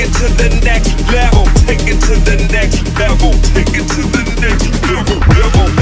Take it to the next level. Take it to the next level. Take it to the next level. level.